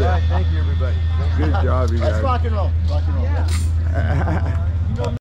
All right, thank you, everybody. Good job, you guys. Let's rock and roll. Rock and roll. Yeah.